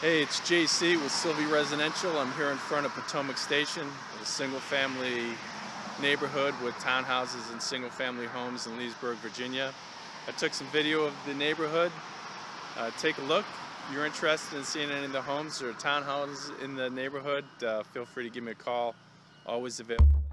Hey, it's JC with Silvey Residential. I'm here in front of Potomac Station, a single family neighborhood with townhouses and single family homes in Leesburg, Virginia. I took some video of the neighborhood. Uh, take a look. If you're interested in seeing any of the homes or townhouses in the neighborhood, uh, feel free to give me a call. Always available.